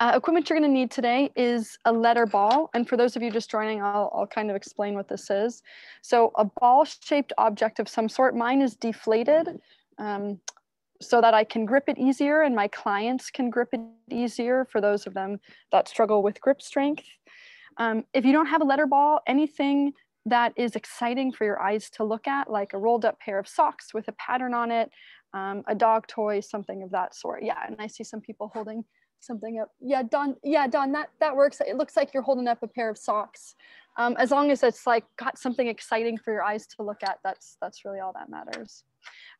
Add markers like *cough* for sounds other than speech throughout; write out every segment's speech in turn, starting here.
Uh, equipment you're going to need today is a letter ball. And for those of you just joining, I'll, I'll kind of explain what this is. So a ball shaped object of some sort, mine is deflated um, so that I can grip it easier and my clients can grip it easier for those of them that struggle with grip strength. Um, if you don't have a letter ball, anything that is exciting for your eyes to look at, like a rolled up pair of socks with a pattern on it, um, a dog toy, something of that sort. Yeah, and I see some people holding something up. Yeah, Don. Yeah, Don. That that works. It looks like you're holding up a pair of socks. Um, as long as it's like got something exciting for your eyes to look at, that's that's really all that matters.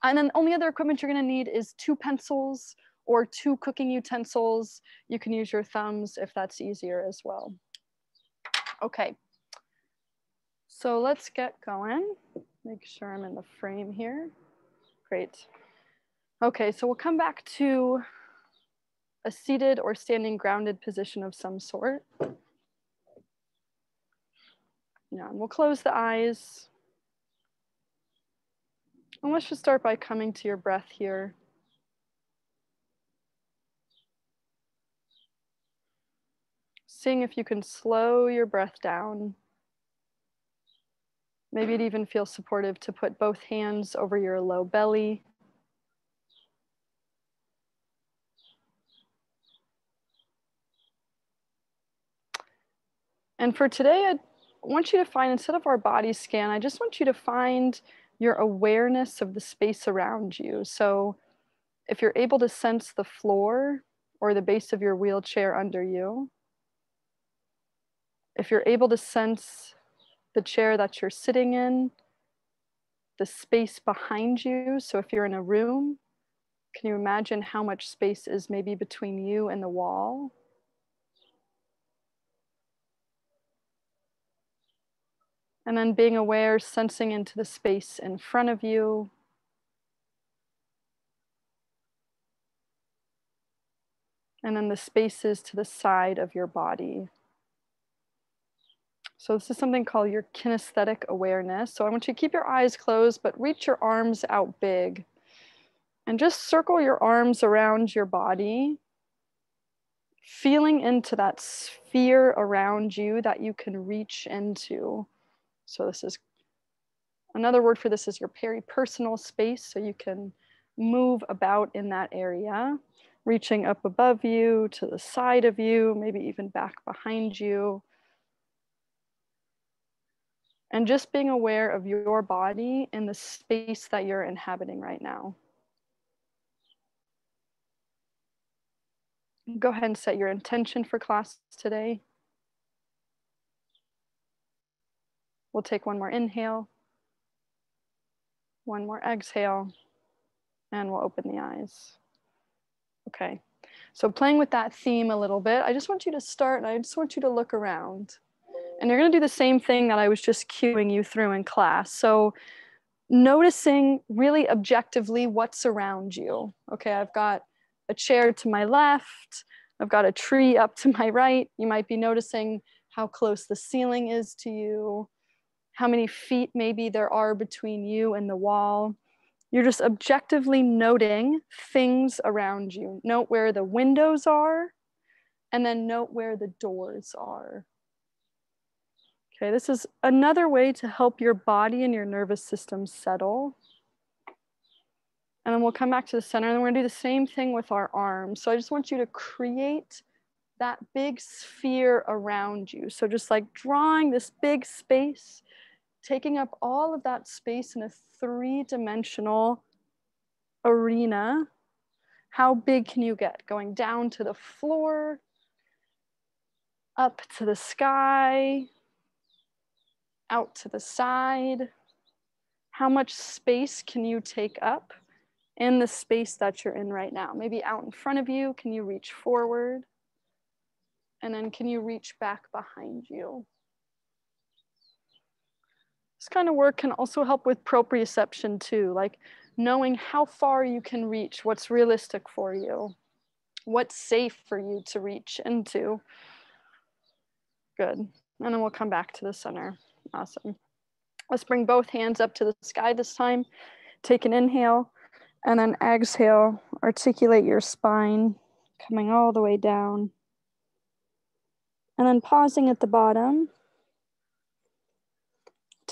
And then only other equipment you're gonna need is two pencils or two cooking utensils. You can use your thumbs if that's easier as well. Okay. So let's get going. Make sure I'm in the frame here. Great. Okay, so we'll come back to a seated or standing grounded position of some sort. Yeah, and we'll close the eyes. And let's just start by coming to your breath here. Seeing if you can slow your breath down. Maybe it even feels supportive to put both hands over your low belly. And for today, I want you to find, instead of our body scan, I just want you to find your awareness of the space around you. So if you're able to sense the floor or the base of your wheelchair under you, if you're able to sense the chair that you're sitting in, the space behind you. So if you're in a room, can you imagine how much space is maybe between you and the wall? And then being aware, sensing into the space in front of you. And then the spaces to the side of your body. So this is something called your kinesthetic awareness. So I want you to keep your eyes closed, but reach your arms out big. And just circle your arms around your body, feeling into that sphere around you that you can reach into. So this is another word for this is your peripersonal space. So you can move about in that area, reaching up above you, to the side of you, maybe even back behind you. And just being aware of your body in the space that you're inhabiting right now. Go ahead and set your intention for class today. We'll take one more inhale, one more exhale, and we'll open the eyes. Okay, so playing with that theme a little bit, I just want you to start and I just want you to look around. And you're gonna do the same thing that I was just cueing you through in class. So noticing really objectively what's around you. Okay, I've got a chair to my left, I've got a tree up to my right. You might be noticing how close the ceiling is to you how many feet maybe there are between you and the wall. You're just objectively noting things around you. Note where the windows are, and then note where the doors are. Okay, this is another way to help your body and your nervous system settle. And then we'll come back to the center and we're gonna do the same thing with our arms. So I just want you to create that big sphere around you. So just like drawing this big space taking up all of that space in a three dimensional arena. How big can you get? Going down to the floor, up to the sky, out to the side. How much space can you take up in the space that you're in right now? Maybe out in front of you, can you reach forward? And then can you reach back behind you? This kind of work can also help with proprioception too, like knowing how far you can reach, what's realistic for you, what's safe for you to reach into. Good. And then we'll come back to the center. Awesome. Let's bring both hands up to the sky this time. Take an inhale and then exhale. Articulate your spine, coming all the way down. And then pausing at the bottom,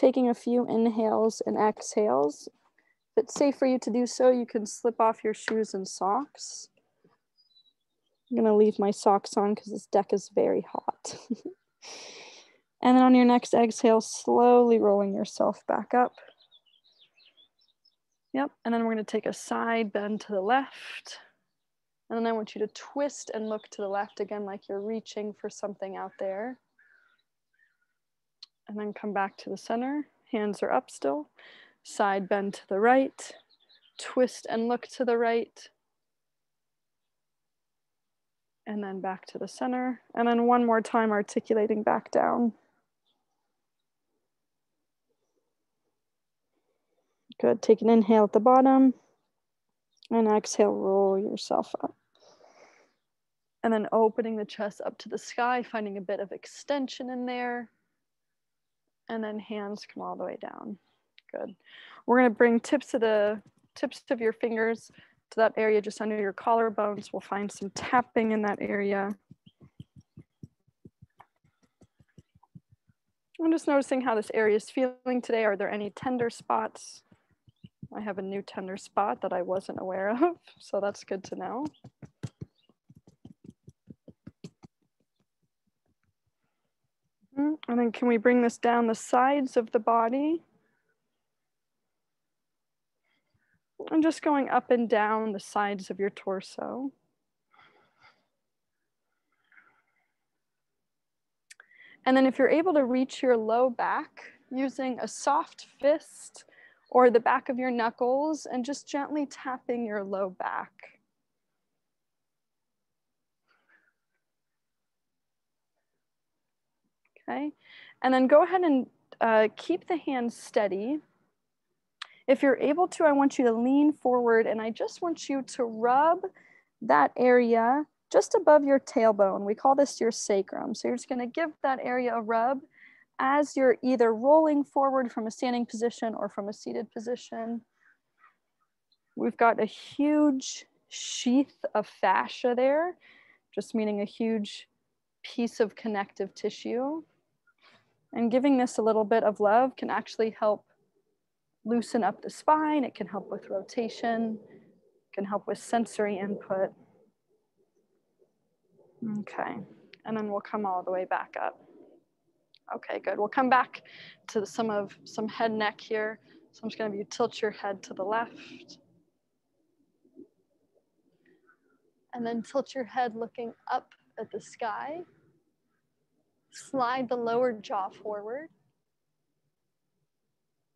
taking a few inhales and exhales. If it's safe for you to do so, you can slip off your shoes and socks. I'm gonna leave my socks on because this deck is very hot. *laughs* and then on your next exhale, slowly rolling yourself back up. Yep, and then we're gonna take a side bend to the left. And then I want you to twist and look to the left again, like you're reaching for something out there. And then come back to the center. Hands are up still. Side bend to the right. Twist and look to the right. And then back to the center. And then one more time, articulating back down. Good, take an inhale at the bottom and exhale, roll yourself up. And then opening the chest up to the sky, finding a bit of extension in there. And then hands come all the way down. Good. We're gonna bring tips of the tips of your fingers to that area just under your collarbones. We'll find some tapping in that area. I'm just noticing how this area is feeling today. Are there any tender spots? I have a new tender spot that I wasn't aware of, *laughs* so that's good to know. And then can we bring this down the sides of the body? And just going up and down the sides of your torso. And then if you're able to reach your low back using a soft fist or the back of your knuckles and just gently tapping your low back. Okay, and then go ahead and uh, keep the hands steady. If you're able to, I want you to lean forward and I just want you to rub that area just above your tailbone. We call this your sacrum. So you're just gonna give that area a rub as you're either rolling forward from a standing position or from a seated position. We've got a huge sheath of fascia there, just meaning a huge piece of connective tissue. And giving this a little bit of love can actually help loosen up the spine. It can help with rotation, can help with sensory input. Okay, and then we'll come all the way back up. Okay, good. We'll come back to some of some head neck here. So I'm just gonna have you tilt your head to the left. And then tilt your head looking up at the sky. Slide the lower jaw forward.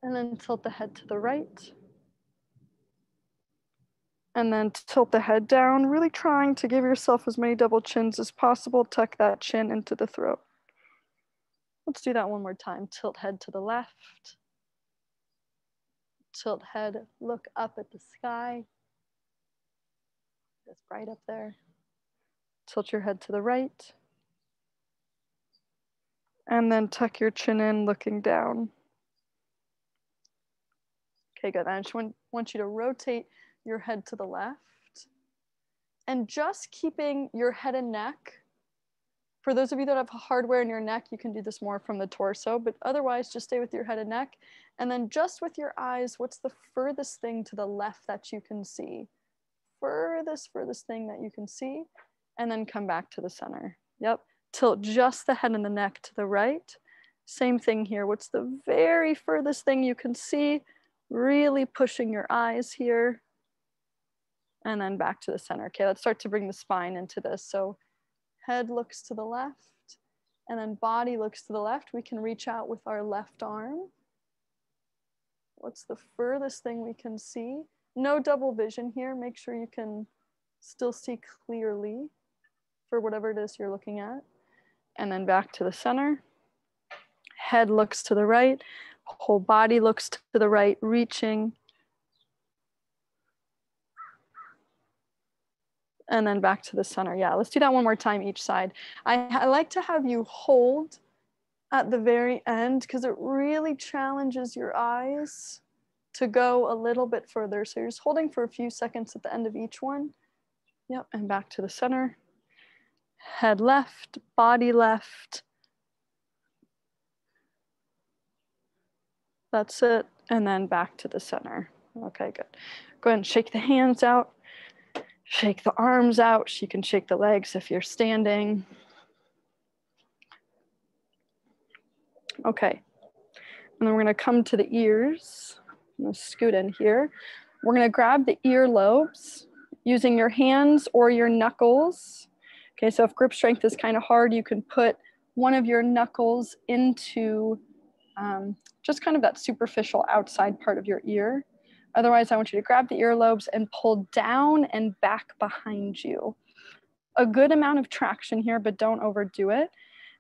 And then tilt the head to the right. And then tilt the head down, really trying to give yourself as many double chins as possible. Tuck that chin into the throat. Let's do that one more time. Tilt head to the left. Tilt head, look up at the sky. It's bright up there. Tilt your head to the right. And then tuck your chin in, looking down. Okay, good. I just want, want you to rotate your head to the left. And just keeping your head and neck for those of you that have hardware in your neck, you can do this more from the torso, but otherwise just stay with your head and neck. And then just with your eyes, what's the furthest thing to the left that you can see? Furthest, furthest thing that you can see, and then come back to the center. Yep, tilt just the head and the neck to the right. Same thing here. What's the very furthest thing you can see? Really pushing your eyes here. And then back to the center. Okay, let's start to bring the spine into this. So head looks to the left, and then body looks to the left. We can reach out with our left arm. What's the furthest thing we can see? No double vision here. Make sure you can still see clearly for whatever it is you're looking at. And then back to the center. Head looks to the right, whole body looks to the right, reaching and then back to the center. Yeah, let's do that one more time each side. I, I like to have you hold at the very end because it really challenges your eyes to go a little bit further. So you're just holding for a few seconds at the end of each one. Yep, and back to the center. Head left, body left. That's it. And then back to the center. Okay, good. Go ahead and shake the hands out. Shake the arms out. She can shake the legs if you're standing. Okay. And then we're gonna come to the ears. I'm gonna scoot in here. We're gonna grab the ear lobes using your hands or your knuckles. Okay, so if grip strength is kind of hard, you can put one of your knuckles into um, just kind of that superficial outside part of your ear. Otherwise, I want you to grab the earlobes and pull down and back behind you. A good amount of traction here, but don't overdo it.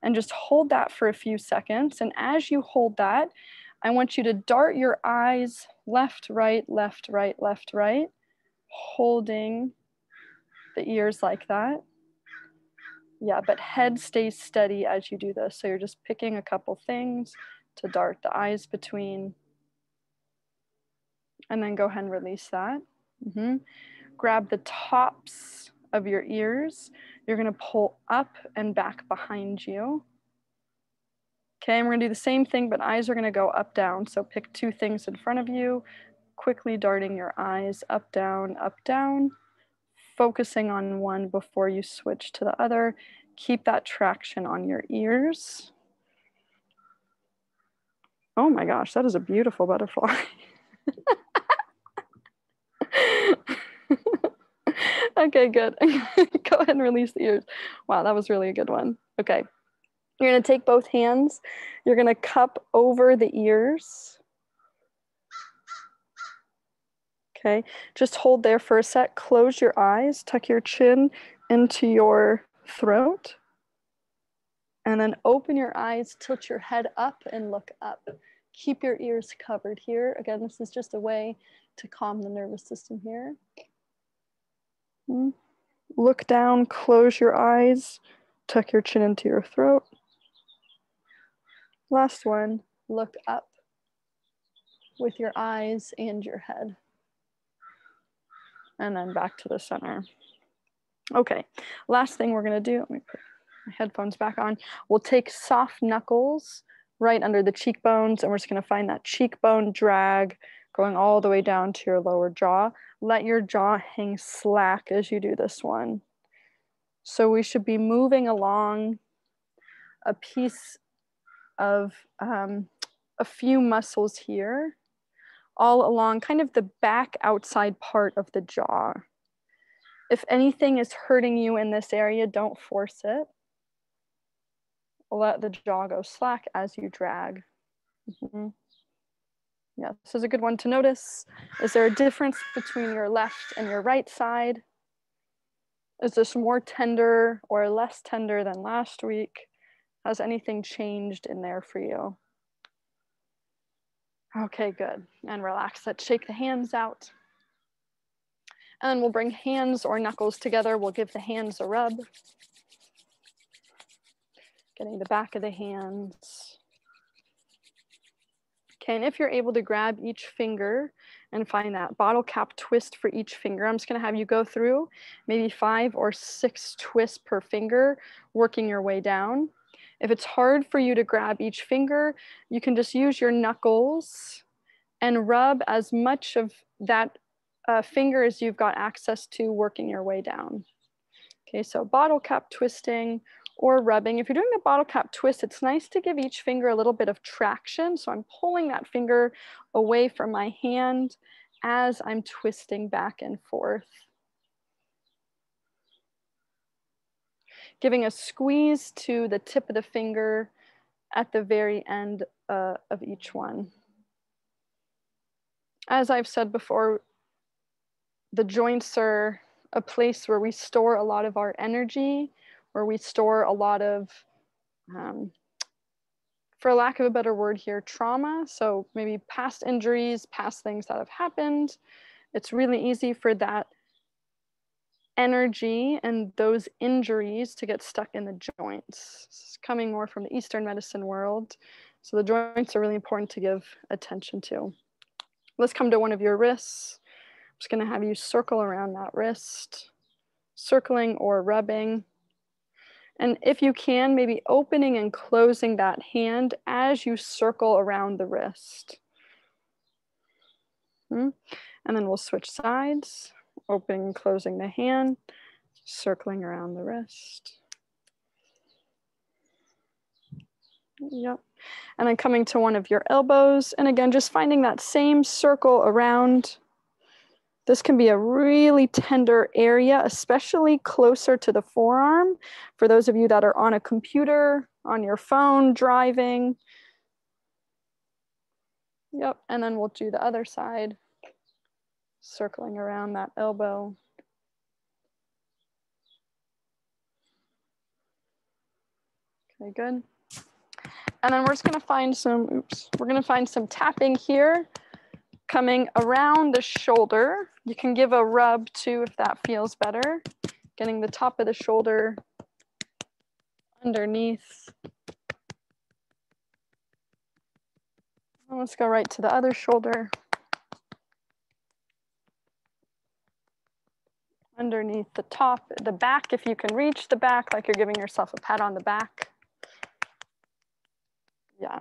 And just hold that for a few seconds. And as you hold that, I want you to dart your eyes left, right, left, right, left, right, holding the ears like that. Yeah, but head stays steady as you do this. So you're just picking a couple things to dart the eyes between. And then go ahead and release that. Mm-hmm. Grab the tops of your ears. You're going to pull up and back behind you. Okay, and we're going to do the same thing, but eyes are going to go up, down. So pick two things in front of you, quickly darting your eyes up, down, up, down, focusing on one before you switch to the other. Keep that traction on your ears. Oh my gosh, that is a beautiful butterfly. *laughs* okay, good. *laughs* Go ahead and release the ears. Wow, that was really a good one. Okay. You're going to take both hands. You're going to cup over the ears. Okay, just hold there for a sec. Close your eyes, tuck your chin into your throat. And then open your eyes, tilt your head up and look up. Keep your ears covered here. Again, this is just a way to calm the nervous system here. Look down, close your eyes, tuck your chin into your throat. Last one, look up with your eyes and your head. And then back to the center. Okay, last thing we're gonna do, let me put my headphones back on. We'll take soft knuckles right under the cheekbones and we're just gonna find that cheekbone drag going all the way down to your lower jaw. Let your jaw hang slack as you do this one. So we should be moving along a piece of um, a few muscles here, all along kind of the back outside part of the jaw. If anything is hurting you in this area, don't force it. Let the jaw go slack as you drag. Mm -hmm. Yeah, this is a good one to notice. Is there a difference between your left and your right side? Is this more tender or less tender than last week? Has anything changed in there for you? Okay, good. And relax. Let's shake the hands out. And we'll bring hands or knuckles together. We'll give the hands a rub. Getting the back of the hands. Okay, and if you're able to grab each finger and find that bottle cap twist for each finger, I'm just gonna have you go through maybe five or six twists per finger, working your way down. If it's hard for you to grab each finger, you can just use your knuckles and rub as much of that uh, finger as you've got access to working your way down. Okay, so bottle cap twisting or rubbing. If you're doing the bottle cap twist, it's nice to give each finger a little bit of traction. So I'm pulling that finger away from my hand as I'm twisting back and forth. Giving a squeeze to the tip of the finger at the very end uh, of each one. As I've said before, the joints are a place where we store a lot of our energy where we store a lot of, um, for lack of a better word here, trauma. So maybe past injuries, past things that have happened. It's really easy for that energy and those injuries to get stuck in the joints. This is coming more from the Eastern medicine world. So the joints are really important to give attention to. Let's come to one of your wrists. I'm just gonna have you circle around that wrist, circling or rubbing. And if you can, maybe opening and closing that hand as you circle around the wrist. Hmm. And then we'll switch sides, opening and closing the hand, circling around the wrist. Yep. And then coming to one of your elbows. And again, just finding that same circle around. This can be a really tender area, especially closer to the forearm. For those of you that are on a computer, on your phone, driving. Yep, and then we'll do the other side, circling around that elbow. Okay, good. And then we're just gonna find some, oops, we're gonna find some tapping here coming around the shoulder. You can give a rub too if that feels better. Getting the top of the shoulder underneath. Let's go right to the other shoulder. Underneath the top, the back, if you can reach the back, like you're giving yourself a pat on the back. Yeah.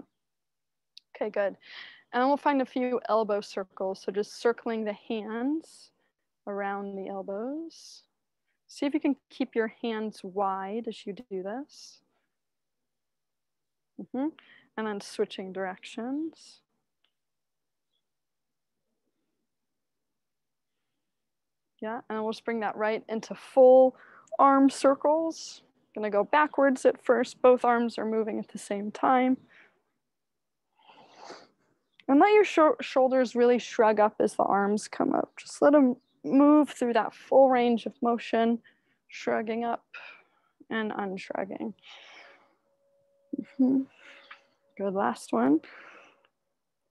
Okay, good. And we'll find a few elbow circles. So just circling the hands around the elbows. See if you can keep your hands wide as you do this. Mm -hmm. And then switching directions. Yeah, and we'll just bring that right into full arm circles. Gonna go backwards at first. Both arms are moving at the same time. And let your sh shoulders really shrug up as the arms come up. Just let them move through that full range of motion, shrugging up and unshrugging. Mm -hmm. Good, last one.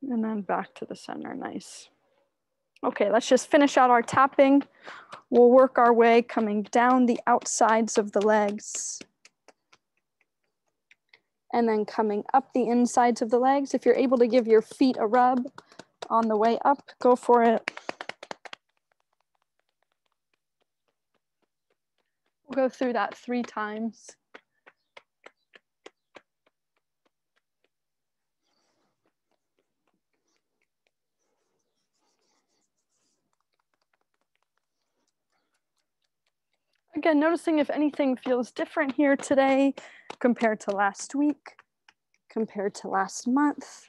And then back to the center, nice. Okay, let's just finish out our tapping. We'll work our way coming down the outsides of the legs and then coming up the insides of the legs. If you're able to give your feet a rub on the way up, go for it. We'll go through that three times. Again, noticing if anything feels different here today compared to last week, compared to last month.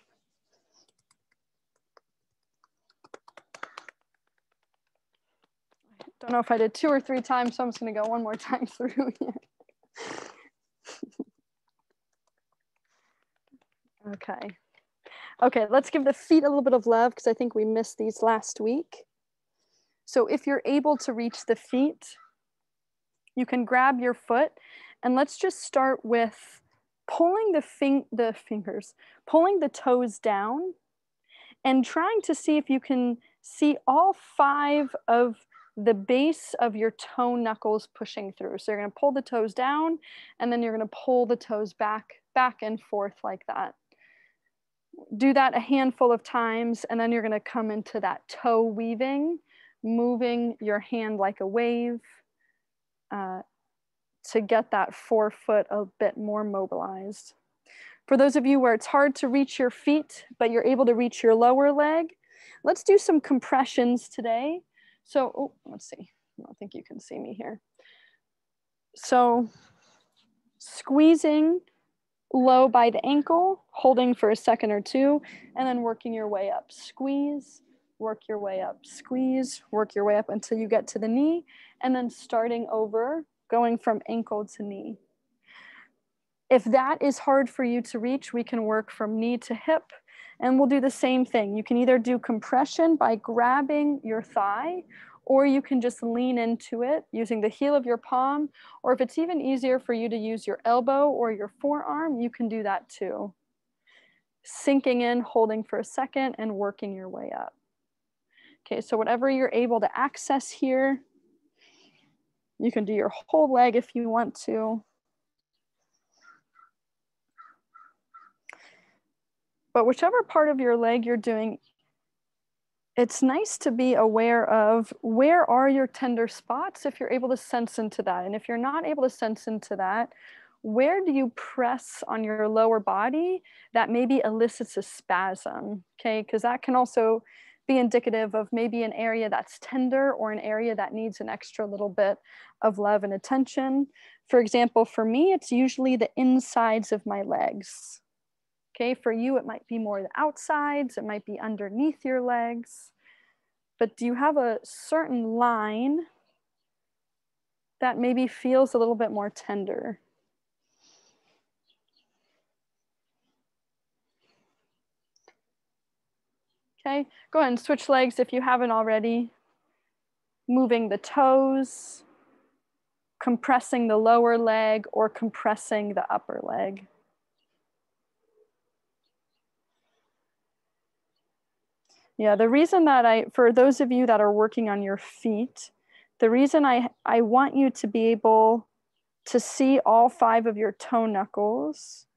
I don't know if I did two or three times, so I'm just gonna go one more time *laughs* through here. okay. Okay, let's give the feet a little bit of love because I think we missed these last week. So if you're able to reach the feet, you can grab your foot and let's just start with pulling the, fing the fingers, pulling the toes down and trying to see if you can see all five of the base of your toe knuckles pushing through. So you're gonna pull the toes down and then you're gonna pull the toes back, back and forth like that. Do that a handful of times and then you're gonna come into that toe weaving, moving your hand like a wave uh, to get that forefoot a bit more mobilized. For those of you where it's hard to reach your feet, but you're able to reach your lower leg, let's do some compressions today. So, oh, let's see. I don't think you can see me here. So squeezing low by the ankle, holding for a second or two, and then working your way up. Squeeze, work your way up. Squeeze, work your way up until you get to the knee, and then starting over, going from ankle to knee. If that is hard for you to reach, we can work from knee to hip, and we'll do the same thing. You can either do compression by grabbing your thigh, or you can just lean into it using the heel of your palm, or if it's even easier for you to use your elbow or your forearm, you can do that too. Sinking in, holding for a second, and working your way up. Okay, so whatever you're able to access here, you can do your whole leg if you want to. But whichever part of your leg you're doing, it's nice to be aware of where are your tender spots if you're able to sense into that. And if you're not able to sense into that, where do you press on your lower body that maybe elicits a spasm? Okay, because that can also be indicative of maybe an area that's tender or an area that needs an extra little bit of love and attention. For example, for me, it's usually the insides of my legs. Okay, for you, it might be more the outsides, it might be underneath your legs. But do you have a certain line that maybe feels a little bit more tender? Okay, go ahead and switch legs if you haven't already. Moving the toes, compressing the lower leg or compressing the upper leg. Yeah, the reason that I, for those of you that are working on your feet, the reason I, I want you to be able to see all five of your toe knuckles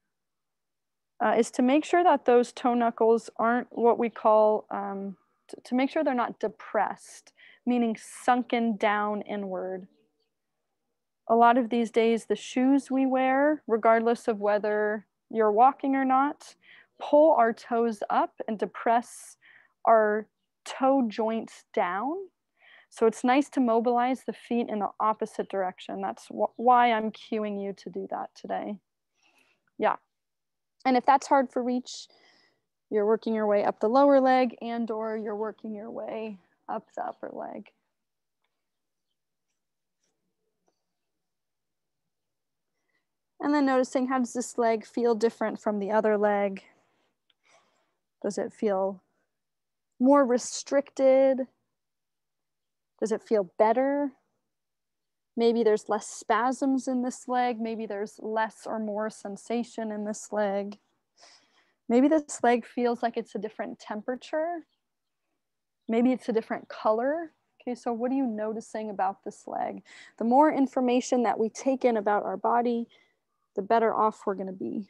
uh, is to make sure that those toe knuckles aren't what we call, um, to, make sure they're not depressed, meaning sunken down inward. A lot of these days, the shoes we wear, regardless of whether you're walking or not, pull our toes up and depress our toe joints down. So it's nice to mobilize the feet in the opposite direction. That's wh why I'm cueing you to do that today. Yeah. And if that's hard for reach, you're working your way up the lower leg and or you're working your way up the upper leg. And then noticing how does this leg feel different from the other leg? Does it feel more restricted? Does it feel better? Maybe there's less spasms in this leg. Maybe there's less or more sensation in this leg. Maybe this leg feels like it's a different temperature. Maybe it's a different color. Okay, so what are you noticing about this leg? The more information that we take in about our body, the better off we're gonna be.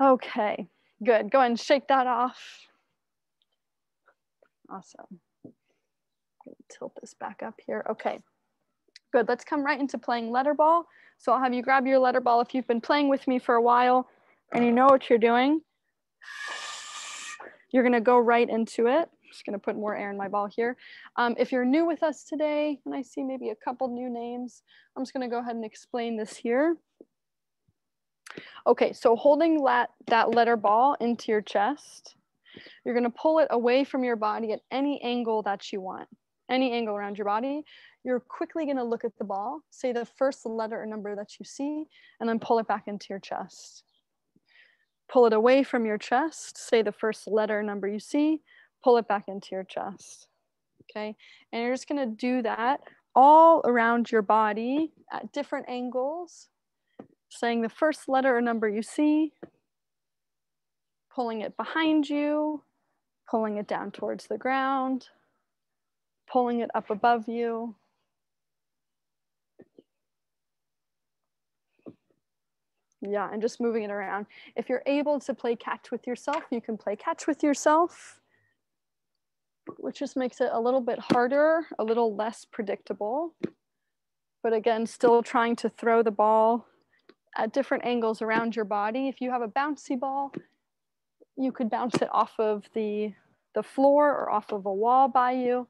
Okay, good. Go ahead and shake that off. Awesome tilt this back up here. Okay, good. Let's come right into playing letter ball. So I'll have you grab your letter ball if you've been playing with me for a while and you know what you're doing. You're gonna go right into it. I'm just gonna put more air in my ball here. Um, if you're new with us today, and I see maybe a couple new names, I'm just gonna go ahead and explain this here. Okay, so holding that, that letter ball into your chest, you're gonna pull it away from your body at any angle that you want any angle around your body, you're quickly going to look at the ball, say the first letter or number that you see, and then pull it back into your chest. Pull it away from your chest, say the first letter or number you see, pull it back into your chest. Okay, and you're just going to do that all around your body at different angles, saying the first letter or number you see, pulling it behind you, pulling it down towards the ground, pulling it up above you. Yeah, and just moving it around. If you're able to play catch with yourself, you can play catch with yourself, which just makes it a little bit harder, a little less predictable. But again, still trying to throw the ball at different angles around your body. If you have a bouncy ball, you could bounce it off of the, the floor or off of a wall by you.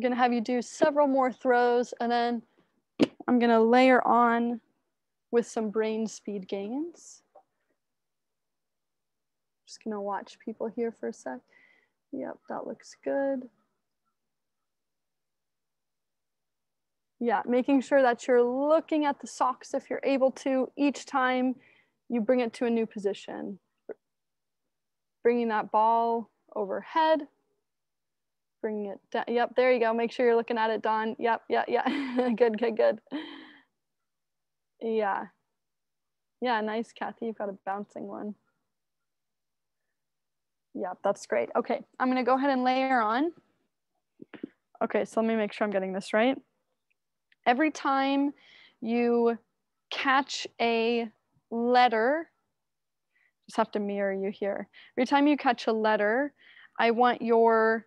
I'm gonna have you do several more throws and then I'm gonna layer on with some brain speed gains. Just gonna watch people here for a sec. Yep, that looks good. Yeah, making sure that you're looking at the socks if you're able to each time you bring it to a new position. Bringing that ball overhead bringing it down. Yep, there you go. Make sure you're looking at it, Don. Yep, yeah, yeah. *laughs* good, good, good. Yeah. Yeah, nice, Kathy. You've got a bouncing one. Yep, that's great. Okay, I'm gonna go ahead and layer on. Okay, so let me make sure I'm getting this right. Every time you catch a letter, just have to mirror you here. Every time you catch a letter, I want your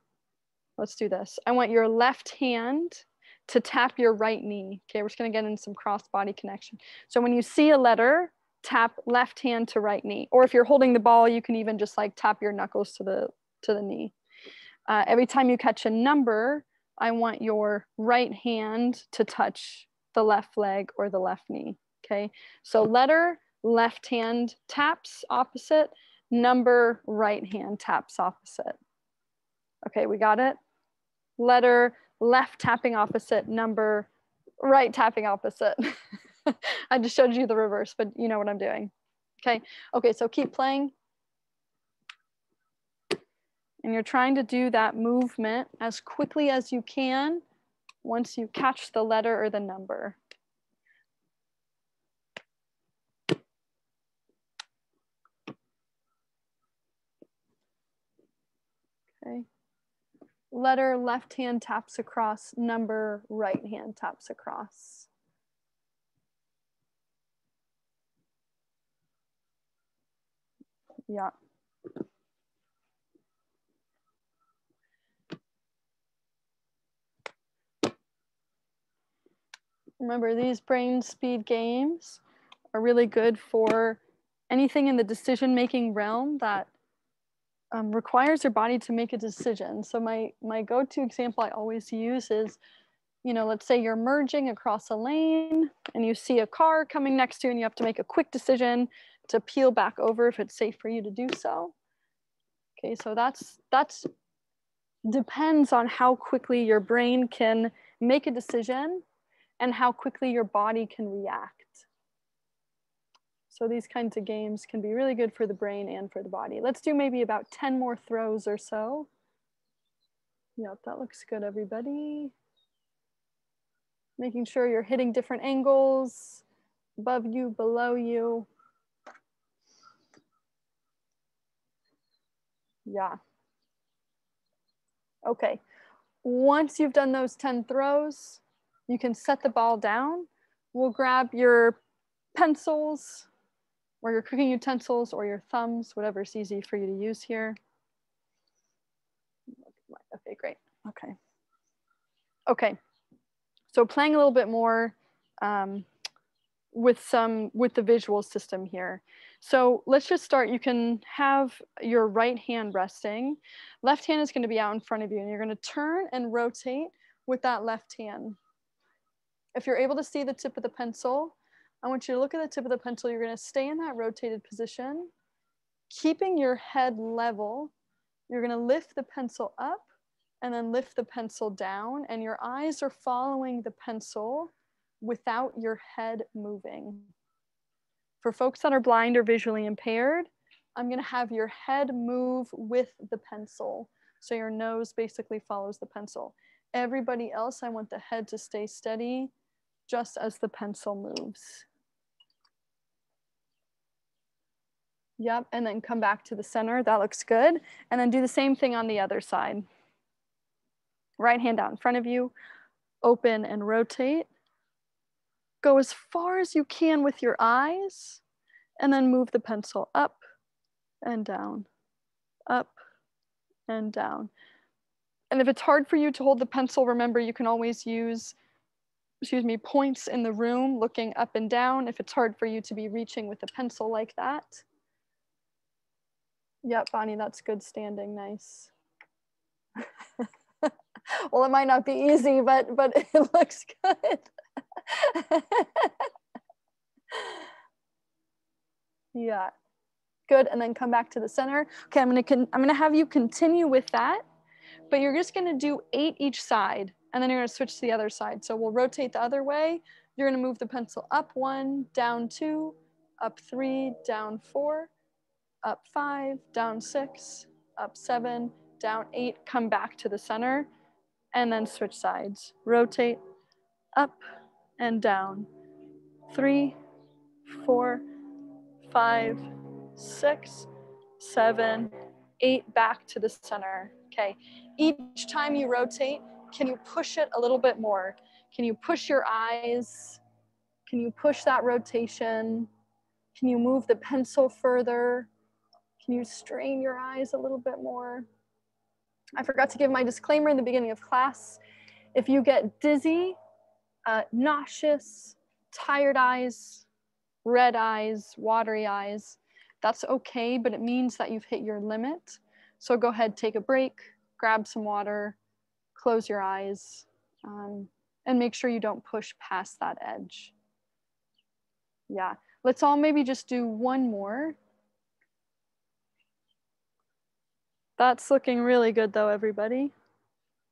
let's do this. I want your left hand to tap your right knee. Okay, we're just gonna get in some cross body connection. So when you see a letter, tap left hand to right knee. Or if you're holding the ball, you can even just like tap your knuckles to the, to the knee. Uh, every time you catch a number, I want your right hand to touch the left leg or the left knee. Okay, so letter, left hand taps opposite, number, right hand taps opposite. Okay, we got it? Letter, left tapping opposite, number, right tapping opposite. *laughs* I just showed you the reverse, but you know what I'm doing. Okay, okay, so keep playing. And you're trying to do that movement as quickly as you can once you catch the letter or the number. Okay. Letter left hand taps across, number right hand taps across. Yeah. Remember, these brain speed games are really good for anything in the decision making realm that um, requires your body to make a decision. So my my go-to example I always use is, you know, let's say you're merging across a lane and you see a car coming next to you and you have to make a quick decision to peel back over if it's safe for you to do so. Okay, so that's that's depends on how quickly your brain can make a decision and how quickly your body can react. So these kinds of games can be really good for the brain and for the body. Let's do maybe about 10 more throws or so. Yep, that looks good, everybody. Making sure you're hitting different angles, above you, below you. Yeah. Okay, once you've done those 10 throws, you can set the ball down. We'll grab your pencils, or your cooking utensils or your thumbs, whatever's easy for you to use here. Okay, great. Okay. Okay. So playing a little bit more um, with some with the visual system here. So let's just start. You can have your right hand resting. Left hand is going to be out in front of you and you're going to turn and rotate with that left hand. If you're able to see the tip of the pencil, I want you to look at the tip of the pencil. You're going to stay in that rotated position, keeping your head level. You're going to lift the pencil up and then lift the pencil down, and your eyes are following the pencil without your head moving. For folks that are blind or visually impaired, I'm going to have your head move with the pencil. So your nose basically follows the pencil. Everybody else, I want the head to stay steady just as the pencil moves. Yep, and then come back to the center. That looks good. And then do the same thing on the other side. Right hand out in front of you, open and rotate. Go as far as you can with your eyes, and then move the pencil up and down, up and down. And if it's hard for you to hold the pencil, remember you can always use, excuse me, points in the room looking up and down if it's hard for you to be reaching with a pencil like that. Yep, Bonnie, that's good standing. Nice. *laughs* well, it might not be easy, but but *laughs* it looks good. *laughs* yeah, good. And then come back to the center. Okay, I'm gonna I'm gonna have you continue with that, but you're just gonna do eight each side, and then you're gonna switch to the other side. So we'll rotate the other way. You're gonna move the pencil up one, down two, up three, down four, up five, down six, up seven, down eight, come back to the center, and then switch sides. Rotate up and down. Three, four, five, six, seven, eight, back to the center. Okay, each time you rotate, can you push it a little bit more? Can you push your eyes? Can you push that rotation? Can you move the pencil further? Can you strain your eyes a little bit more? I forgot to give my disclaimer in the beginning of class. If you get dizzy, uh, nauseous, tired eyes, red eyes, watery eyes, that's okay, but it means that you've hit your limit. So go ahead, take a break, grab some water, close your eyes, um, and make sure you don't push past that edge. Yeah, let's all maybe just do one more. That's looking really good though, everybody.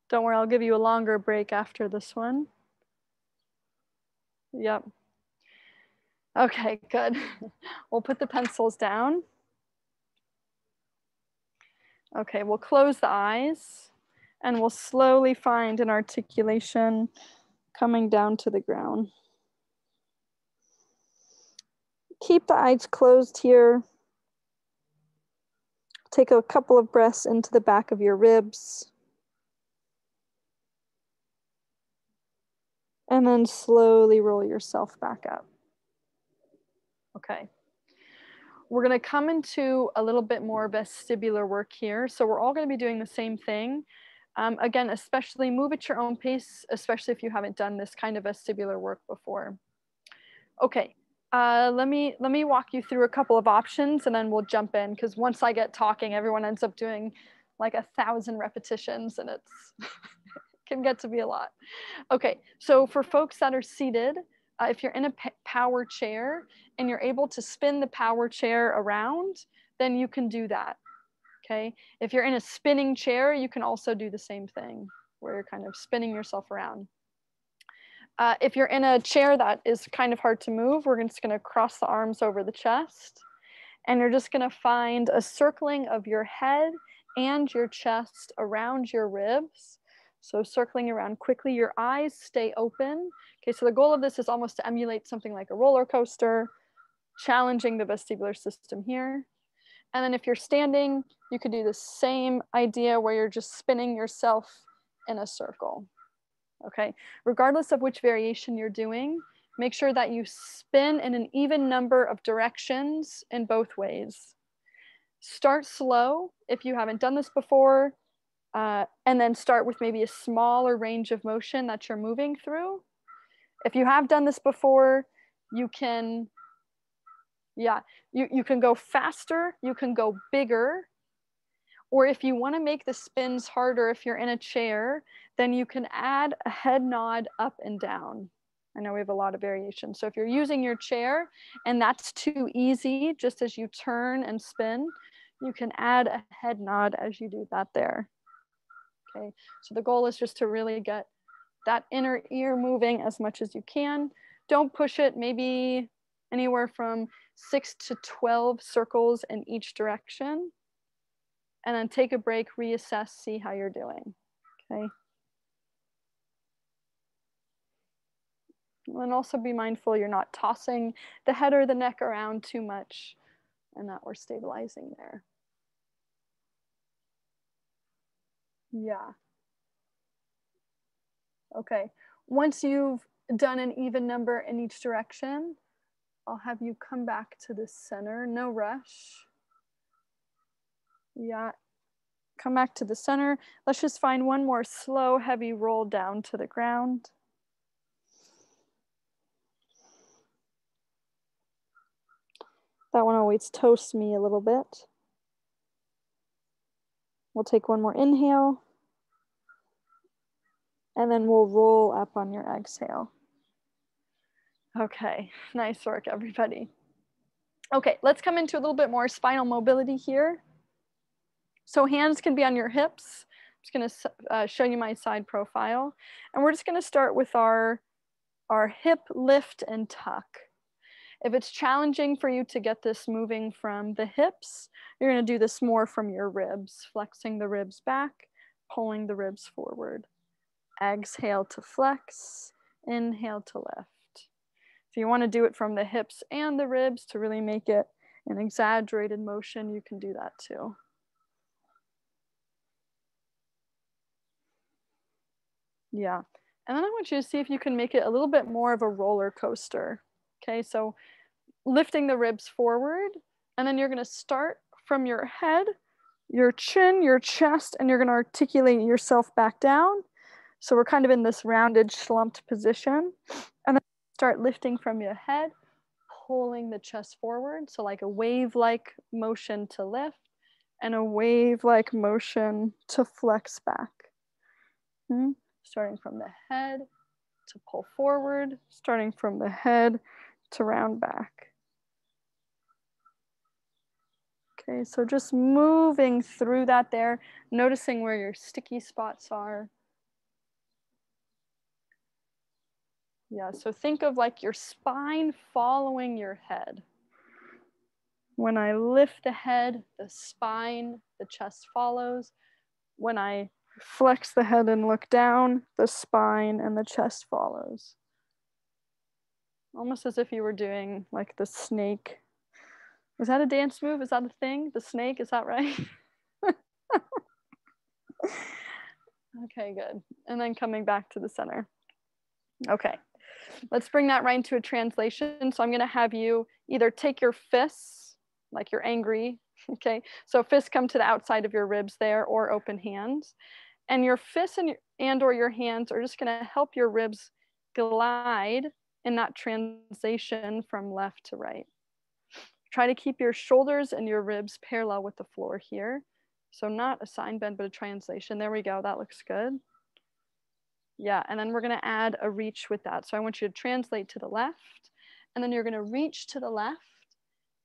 Don't worry, I'll give you a longer break after this one. Yep. Okay, good. *laughs* we'll put the pencils down. Okay, we'll close the eyes and we'll slowly find an articulation coming down to the ground. Keep the eyes closed here. Take a couple of breaths into the back of your ribs. And then slowly roll yourself back up. Okay. We're gonna come into a little bit more vestibular work here. So we're all gonna be doing the same thing. Um, again, especially move at your own pace, especially if you haven't done this kind of vestibular work before. Okay, uh, let me let me walk you through a couple of options and then we'll jump in because once I get talking, everyone ends up doing like a thousand repetitions and it's *laughs* can get to be a lot. Okay, so for folks that are seated, uh, if you're in a power chair and you're able to spin the power chair around, then you can do that. Okay, if you're in a spinning chair, you can also do the same thing where you're kind of spinning yourself around. Uh, if you're in a chair that is kind of hard to move, we're just gonna cross the arms over the chest and you're just gonna find a circling of your head and your chest around your ribs so circling around quickly, your eyes stay open. Okay, so the goal of this is almost to emulate something like a roller coaster, challenging the vestibular system here. And then if you're standing, you could do the same idea where you're just spinning yourself in a circle. Okay, regardless of which variation you're doing, make sure that you spin in an even number of directions in both ways. Start slow if you haven't done this before uh, and then start with maybe a smaller range of motion that you're moving through. If you have done this before, you can, yeah, you, you can go faster, you can go bigger, or if you wanna make the spins harder if you're in a chair, then you can add a head nod up and down. I know we have a lot of variations. So if you're using your chair and that's too easy, just as you turn and spin, you can add a head nod as you do that there. Okay, so the goal is just to really get that inner ear moving as much as you can. Don't push it, maybe anywhere from six to 12 circles in each direction. And then take a break, reassess, see how you're doing, okay? And also be mindful you're not tossing the head or the neck around too much and that we're stabilizing there. Yeah. Okay. Once you've done an even number in each direction, I'll have you come back to the center. No rush. Yeah. Come back to the center. Let's just find one more slow, heavy roll down to the ground. That one always toasts me a little bit. We'll take one more inhale. And then we'll roll up on your exhale. Okay, *laughs* nice work, everybody. Okay, let's come into a little bit more spinal mobility here. So hands can be on your hips. I'm just gonna uh, show you my side profile. And we're just gonna start with our, our hip lift and tuck. If it's challenging for you to get this moving from the hips, you're gonna do this more from your ribs, flexing the ribs back, pulling the ribs forward. Exhale to flex, inhale to lift. If you wanna do it from the hips and the ribs to really make it an exaggerated motion, you can do that too. Yeah. And then I want you to see if you can make it a little bit more of a roller coaster. Okay, so lifting the ribs forward, and then you're gonna start from your head, your chin, your chest, and you're gonna articulate yourself back down. So we're kind of in this rounded, slumped position. And then start lifting from your head, pulling the chest forward. So like a wave-like motion to lift and a wave-like motion to flex back. Hmm? Starting from the head to pull forward, starting from the head to round back. Okay, so just moving through that there, noticing where your sticky spots are. Yeah, so think of like your spine following your head. When I lift the head, the spine, the chest follows. When I flex the head and look down, the spine and the chest follows. Almost as if you were doing like the snake. Is that a dance move? Is that a thing? The snake, is that right? *laughs* okay, good. And then coming back to the center. Okay, let's bring that right into a translation. So I'm gonna have you either take your fists, like you're angry, *laughs* okay? So fists come to the outside of your ribs there or open hands. And your fists and, and or your hands are just gonna help your ribs glide in that translation from left to right. Try to keep your shoulders and your ribs parallel with the floor here. So not a side bend, but a translation. There we go, that looks good. Yeah, and then we're gonna add a reach with that. So I want you to translate to the left, and then you're gonna reach to the left,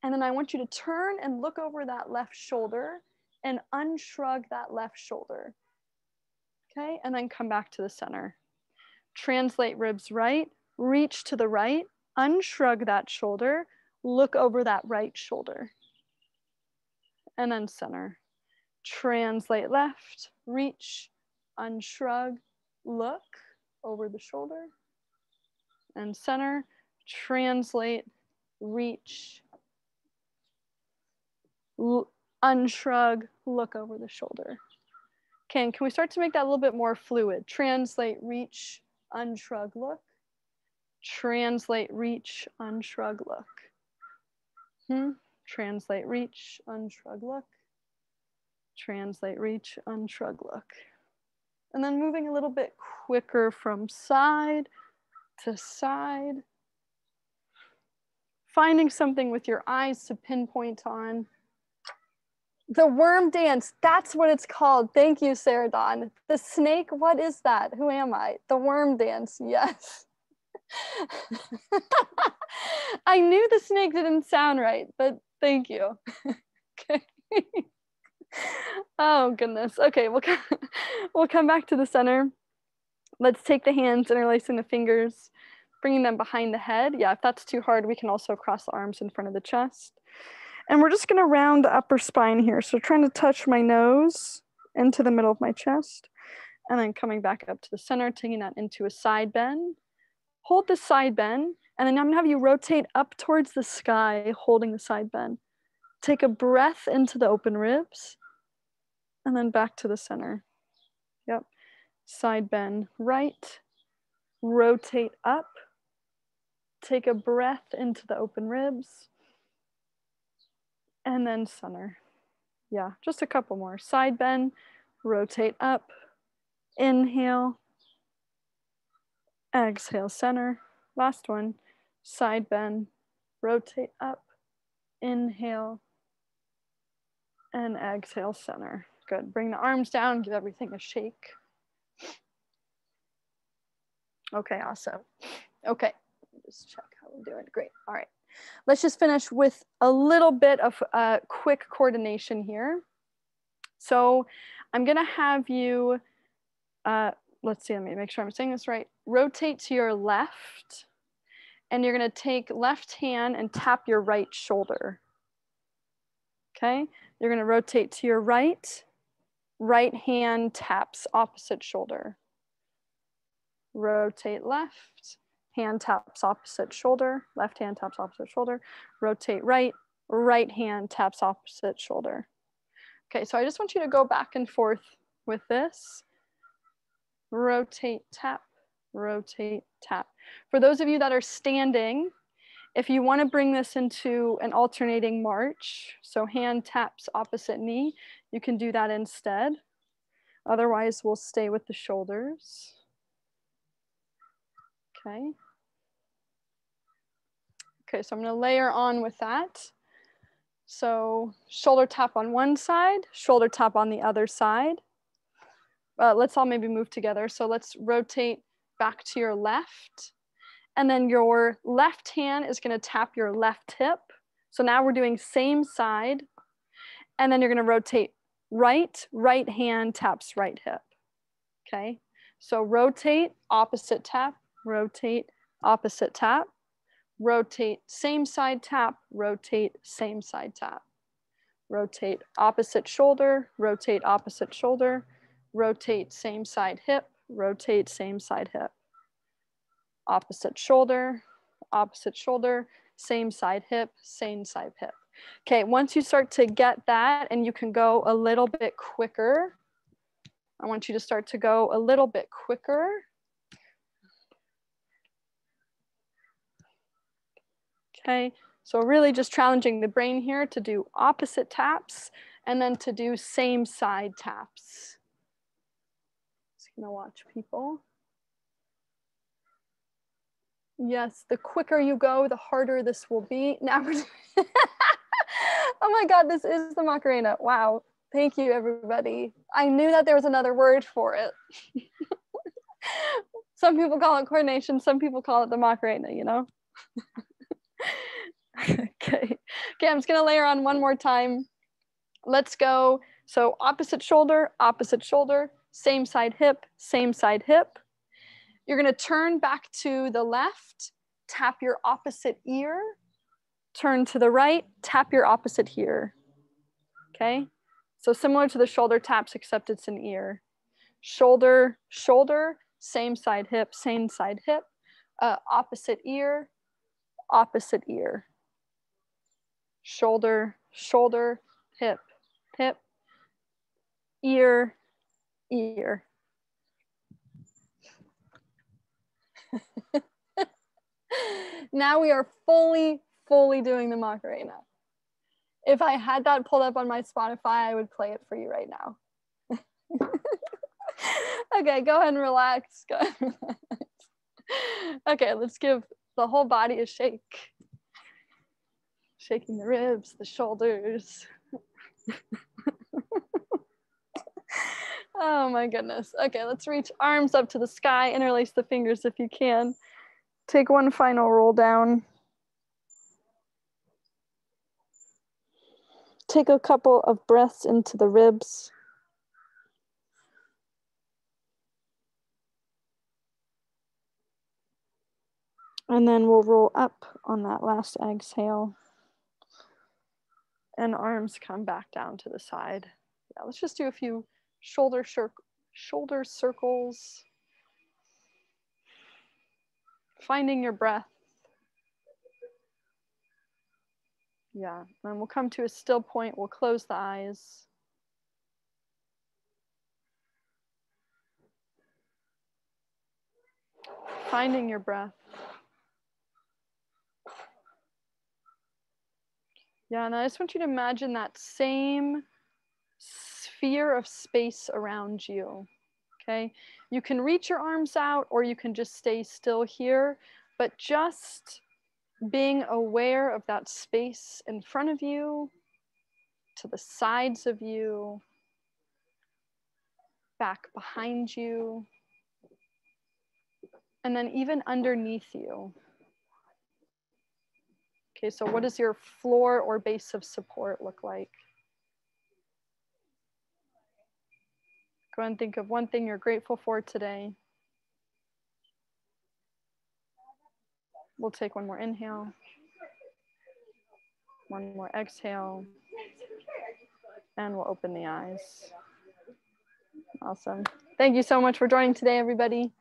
and then I want you to turn and look over that left shoulder and unshrug that left shoulder. Okay, and then come back to the center. Translate ribs right, reach to the right, unshrug that shoulder, look over that right shoulder, and then center. Translate left, reach, unshrug, look over the shoulder, and center. Translate, reach, unshrug, look over the shoulder. Okay, can we start to make that a little bit more fluid? Translate, reach, unshrug, look. Translate, reach, unshrug, look. Hmm. Translate, reach, unshrug, look. Translate, reach, unshrug, look. And then moving a little bit quicker from side to side. Finding something with your eyes to pinpoint on. The worm dance, that's what it's called. Thank you, Sarah Dawn. The snake, what is that? Who am I? The worm dance, yes. *laughs* I knew the snake didn't sound right, but thank you. *laughs* okay. oh goodness. Okay, we'll come, *laughs* we'll come back to the center. Let's take the hands, interlacing the fingers, bringing them behind the head. Yeah, if that's too hard, we can also cross the arms in front of the chest. And we're just gonna round the upper spine here. So trying to touch my nose into the middle of my chest and then coming back up to the center, taking that into a side bend. Hold the side bend and then I'm gonna have you rotate up towards the sky, holding the side bend. Take a breath into the open ribs and then back to the center. Yep. Side bend right, rotate up, take a breath into the open ribs and then center. Yeah, just a couple more. Side bend, rotate up, inhale, exhale, center. Last one, side bend, rotate up, inhale, and exhale, center. Good, bring the arms down, give everything a shake. Okay, awesome. Okay, just check how we're doing. Great, all right. Let's just finish with a little bit of uh, quick coordination here. So I'm gonna have you, uh, let's see, let me make sure I'm saying this right. Rotate to your left and you're gonna take left hand and tap your right shoulder. Okay, you're gonna rotate to your right, right hand taps opposite shoulder. Rotate left, hand taps opposite shoulder, left hand taps opposite shoulder, rotate right, right hand taps opposite shoulder. Okay, so I just want you to go back and forth with this. Rotate, tap, rotate, tap. For those of you that are standing, if you want to bring this into an alternating march, so hand taps opposite knee, you can do that instead. Otherwise, we'll stay with the shoulders. Okay. Okay, so I'm gonna layer on with that. So shoulder tap on one side, shoulder tap on the other side. Uh, let's all maybe move together. So let's rotate back to your left. And then your left hand is gonna tap your left hip. So now we're doing same side. And then you're gonna rotate right, right hand taps right hip. Okay, so rotate, opposite tap, rotate, opposite tap rotate same side tap, rotate same side tap. Rotate opposite shoulder, rotate opposite shoulder, rotate same side hip, rotate same side hip. Opposite shoulder, opposite shoulder, same side hip, same side hip. Okay, once you start to get that and you can go a little bit quicker, I want you to start to go a little bit quicker. Okay, so really just challenging the brain here to do opposite taps and then to do same side taps. Gonna watch people. Yes, the quicker you go, the harder this will be. *laughs* Now *laughs* oh my God, this is the Macarena. Wow. Thank you, everybody. I knew that there was another word for it. *laughs* some people call it coordination, some people call it the Macarena, you know? okay. Okay, I'm just gonna layer on one more time. Let's go. So opposite shoulder, opposite shoulder, same side hip, same side hip. You're gonna turn back to the left, tap your opposite ear, turn to the right, tap your opposite ear. Okay, so similar to the shoulder taps, except it's an ear. Shoulder, shoulder, same side hip, same side hip, uh, opposite ear, opposite ear. Shoulder, shoulder, hip, hip, ear, ear. *laughs* now we are fully, fully doing the Macarena. If I had that pulled up on my Spotify, I would play it for you right now. *laughs* okay, go ahead and relax. Go ahead and relax. Okay, let's give the whole body a shake. Shaking the ribs, the shoulders. *laughs* oh my goodness. Okay, let's reach arms up to the sky, interlace the fingers if you can. Take one final roll down. Take a couple of breaths into the ribs. And then we'll roll up on that last exhale. And arms come back down to the side. Yeah, let's just do a few shoulder, shoulder circles. Finding your breath. Yeah, and we'll come to a still point. We'll close the eyes. Finding your breath. Yeah, and I just want you to imagine that same sphere of space around you. Okay, you can reach your arms out or you can just stay still here, but just being aware of that space in front of you, to the sides of you, back behind you, and then even underneath you. Okay, so what does your floor or base of support look like? Go and think of one thing you're grateful for today. We'll take one more inhale. One more exhale. And we'll open the eyes. Awesome. Thank you so much for joining today, everybody.